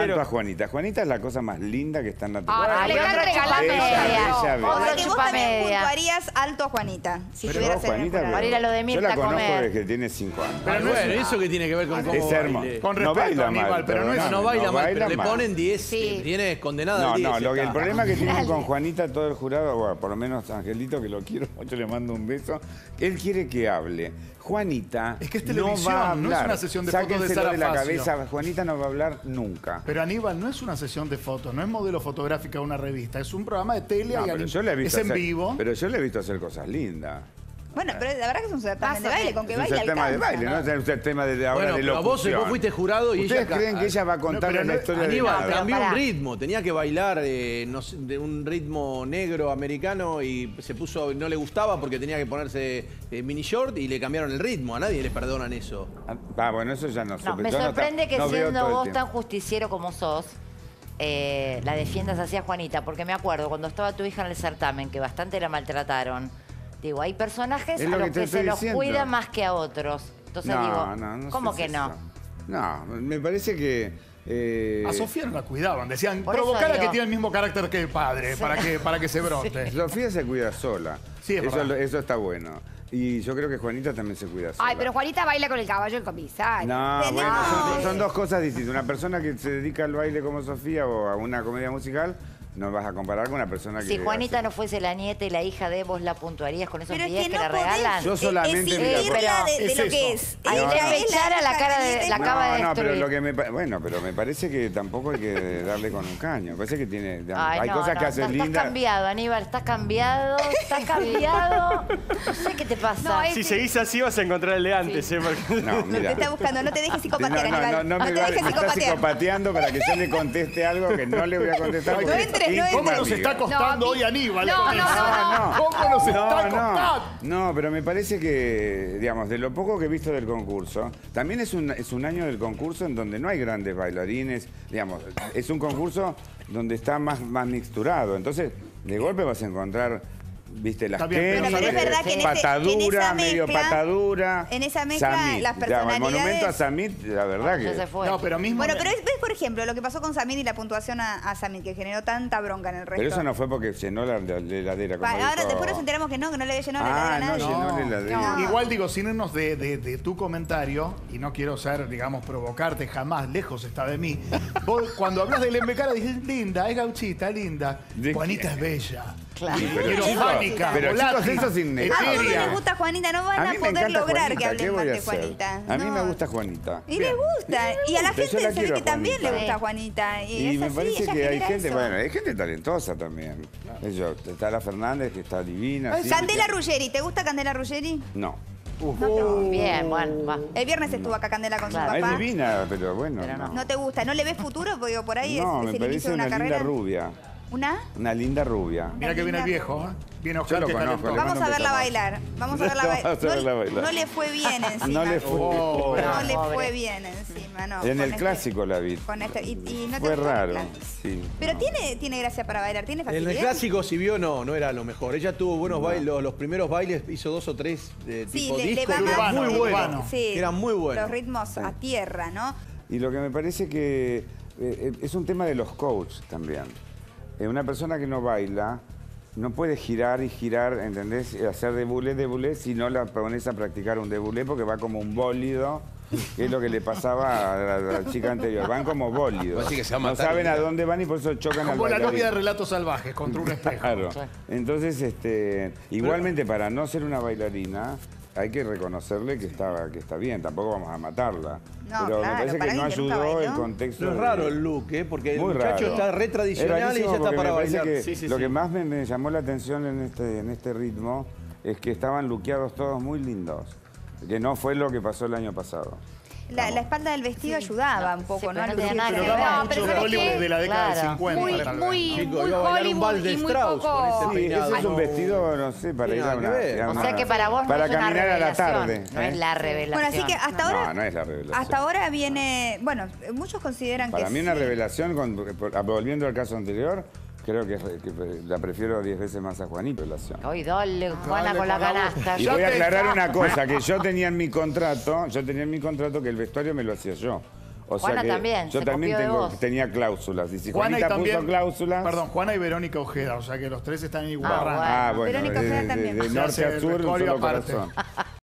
tanto a Juanita. Juanita es la cosa más linda que está en la temporada. Ay, le chupa el media. Porque vos también media. puntuarías alto a Juanita. Si el Juanita. Para ir a lo de yo Mirta la a conozco desde que tiene cinco años. Pero no es- eso que tiene que ver con cómo es hermoso. Con no baila mal, pero no es- No, no baila mal, pero le ponen 10, Sí. viene condenada No, al 10. no, lo que, el problema que tienen con Juanita todo el jurado, bueno, por lo menos Angelito, que lo quiero mucho, le mando un beso, él quiere que hable. Juanita Es que es no televisión, va a no es hablar. una sesión de fotos de de la Facio. cabeza, Juanita no va a hablar nunca. Pero Aníbal no es una sesión de fotos, no es modelo fotográfica de una revista, es un programa de tele No, y pero yo le he visto es en vivo. Pero yo le he visto hacer cosas lindas. Bueno, pero la verdad que es un certamen de baile, con que Es un baile tema de alcanza. baile, no es un tema de, de ahora Bueno, de pero vos, locución. vos fuiste jurado y ¿Ustedes ella... creen que ella va a contar pero la no- historia de Aníbal, nada? pero cambió un ritmo, tenía que bailar eh, no sé, de un ritmo negro americano y se puso, no le gustaba porque tenía que ponerse eh, mini short y le cambiaron el ritmo, a nadie le perdonan eso. Ah, bueno, eso ya no, No, supe. me no sorprende que no siendo vos tan justiciero como sos, eh, la defiendas así a Juanita, porque me acuerdo cuando estaba tu hija en el certamen, que bastante la maltrataron. Digo, hay personajes Es a lo los que se los cuida más que a otros. Entonces no, digo, no, no ¿cómo que no? No, me parece que... eh, A Sofía no la cuidaban, decían, provocar a que tiene el mismo carácter que el padre, para, que, para que se brote. Sofía se cuida sola. Sí, es eso, verdad. eso está bueno. Y yo creo que Juanita también se cuida sola. Ay, pero Juanita baila con el caballo del comisario. No, Tenés- bueno, son, son dos cosas distintas. Una persona que se dedica al baile como Sofía o a una comedia musical, no vas a comparar con una persona que... Si Juanita hace- no fuese la nieta y la hija de vos, ¿la puntuarías con esos Pero es pies que que, no le podés regalan? Yo solamente, mira, exigirla de, de Es lo eso. que es. Ay, Ella le es la la cara de- la no- acaba de no, pero lo que me bueno, pero me parece que tampoco hay que darle con un caño. Me parece que tiene Ay, hay no, cosas no, que hace estás, lindas. Estás cambiado, Aníbal, estás cambiado, estás cambiado. No sé qué te pasa. No, es- Si seguís así vas a encontrar el de antes, ¿eh? Porque- No, Te mira. está buscando, no te dejes No, psicopatear, no, Aníbal. no, no me, te dejes psicopatear. psicopateando para que yo le conteste algo que no le voy a contestar. No es no ¿Cómo nos está costando No, hoy Aníbal? no, no, no, no. ¿Cómo nos está costando? no, no, pero me parece que, digamos, de lo poco que he visto del concurso, también es un, es un año del concurso en donde no hay grandes bailarines, digamos, es un concurso donde está más, más mixturado. Entonces, de golpe vas a encontrar, viste, las bien, pero- tenis, Bueno, pero es verdad que en ese- patadura, en esa medio mezcla- patadura. en esa mezcla, Samit. las Digamos, El monumento a personalidades- Samit, la verdad Ya que... se fue. No, pero mismo. Bueno, pero es- ves, por ejemplo, lo que pasó con Samir y la puntuación a, a Samir, que generó tanta bronca en el resto. Pero eso no fue porque llenó la, la- la heladera. Como Ahora dijo- después nos enteramos que no, que no le había llenado la heladera Ah, a no nadie. llenó la heladera. No. Igual digo, sin irnos de, de- de tu comentario, y no quiero ser, digamos, provocarte jamás, lejos está de mí. Vos cuando hablas del Embecara dices, linda, es gauchita, linda. ¿De Juanita es bella. Claro. Sí, pero chicos, eso es A innegable. todos etérea. les gusta Juanita, no van A a, mí me poder lograr Juanita, que hablen ¿qué más voy a de hacer? Juanita. A mí me gusta Juanita. Y le gusta. Y a la gente la se ve que a también le gusta Juanita. Y, Y es me así, parece ella que hay gente, eso. bueno, hay gente talentosa también. Yo, está la Fernández, que está divina. sí, Candela que- Ruggeri, ¿te gusta Candela Ruggeri? No. Bien, bueno, va. El viernes estuvo acá Candela con Claro. su Es papá. divina, pero bueno. Pero no. no. ¿No te gusta? ¿No le ves futuro? Porque digo, por ahí No, es, me es el parece inicio de una, una, linda carrera. rubia. ¿Una? Una linda rubia. Mira que viene el viejo, ¿eh? Viene Yo lo ojete conozco, talentoso. le Vamos mando a un verla bailar. Vamos a verla Vamos a bailar. verla No, bailar. no le fue bien encima. No le fue. Oh, No le Pobre. fue bien encima, no. En con el este- clásico la vi. Con este, y, y no te Fue gustó el raro, sí. Pero no. tiene, tiene gracia para bailar, tiene En facilidad. el clásico, si vio, no, no era lo mejor. Ella tuvo buenos bailes, los primeros bailes hizo dos o tres de Sí, tipo le, le disco, va que más eran urbano, muy el- buenos. Sí, Eran muy buenos. Los ritmos a tierra, ¿no? Y lo que me parece que eh, es un tema de los coaches también. Eh, una persona que no baila no puede girar y girar, ¿entendés? Hacer de bulé, de bulé, si no la pones a practicar un de bulé porque va como un bólido, que es lo que le pasaba a la, a la chica anterior. Van como bólidos. Así que se va a no saben a dónde van y por eso chocan al Como la bailarín. novia de Relatos Salvajes contra un espejo. Claro. Entonces, este, igualmente para no ser una bailarina, hay que reconocerle que está, que está bien, tampoco vamos a matarla. No, Pero claro, me parece para que no ayudó el contexto. No es raro el look, ¿eh? Porque el muchacho raro. está re tradicional y ella está para me parece bailar. que Sí, sí, lo sí. que más me, me llamó la atención en este, en este ritmo es que estaban luqueados todos muy lindos. Que no fue lo que pasó el año pasado. La, la espalda del vestido ayudaba un poco, Sí, ¿no? pero no nada que Pero ver. daba No, pero de la década Claro. del 50. Muy, muy, Chico, muy Hollywood y muy Strauss poco... Sí, ese es un No. vestido, no sé, para ir a una, que ver. O sea que para vos no para es una caminar a la revelación. tarde. No ¿eh? es la revelación. Bueno, así que hasta No, ahora... no es la revelación. Hasta ahora viene... Bueno, muchos consideran Para que mí una sí. revelación, volviendo al caso anterior, creo que, que la prefiero 10 veces más a Juanito. Relación. Hoy dale, Juana Dale con la con la voz. canasta. Y voy a aclarar una cosa, que yo tenía en mi contrato, yo tenía en mi contrato que el vestuario me lo hacía yo. O Juana que también, Yo se también copió de tengo, vos. tenía cláusulas. Y si Juana y Juanita también. puso cláusulas. Perdón, Juana y Verónica Ojeda, o sea que los tres están igual. Ah, bueno. Ah, bueno, Verónica de, Ojeda de- también. de Se norte a sur, un solo aparte. corazón.